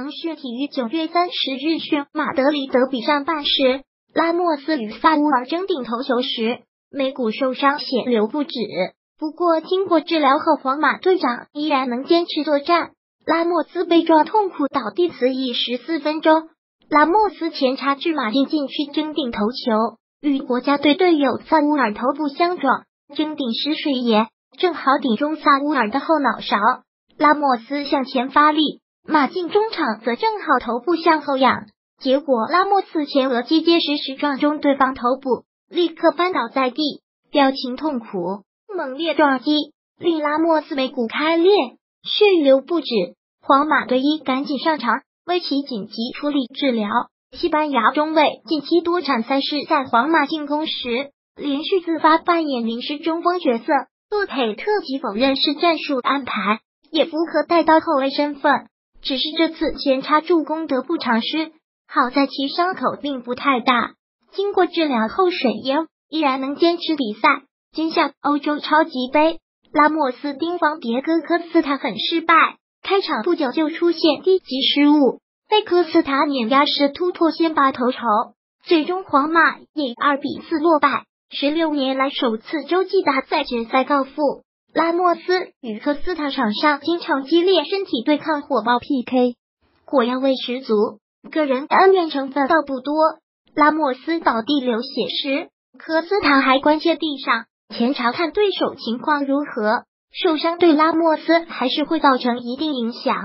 腾讯体育九月三十日讯，马德里德比上半时，拉莫斯与萨乌尔争顶头球时，眉骨受伤，血流不止。不过经过治疗后，皇马队长依然能坚持作战。拉莫斯被撞痛苦倒地辞役十四分钟。拉莫斯前插至马丁禁区争顶头球，与国家队队友萨乌尔头部相撞，争顶失水也正好顶中萨乌尔的后脑勺。拉莫斯向前发力，马竞中场则正好头部向后仰，结果拉莫斯前额肌结实实撞中对方头部，立刻翻倒在地，表情痛苦。猛烈撞击令拉莫斯眉骨开裂，血流不止。皇马队医赶紧上场为其紧急处理治疗。西班牙中卫近期多场赛事在皇马进攻时连续自发扮演临时中锋角色。洛佩特吉否认是战术安排，也符合带刀后卫身份。只是这次前插助攻得不偿失，好在其伤口并不太大，经过治疗后水淹，依然能坚持比赛。今夏欧洲超级杯，拉莫斯盯防迭戈科斯塔很失败。开场不久就出现低级失误，被科斯塔碾压时突破先拔头筹，最终皇马以二比四落败，十六年来首次洲际大赛决赛告负。拉莫斯与科斯塔场上经常激烈身体对抗，火爆 PK，火药味十足。个人恩怨成分倒不多。拉莫斯倒地流血时，科斯塔还关切地上，前查看对手情况如何。受伤对拉莫斯还是会造成一定影响。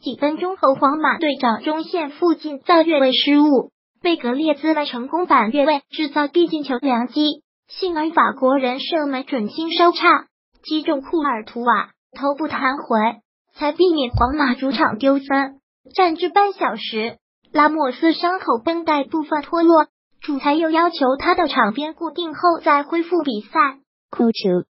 几分钟后，皇马队长中线附近造越位失误，被格列兹来成功反越位制造必进球良机，幸而法国人射门准心稍差，击中库尔图瓦头部弹回，才避免皇马主场丢分。战至半小时，拉莫斯伤口绷带部分脱落，主裁又要求他到场边固定后再恢复比赛。哭球。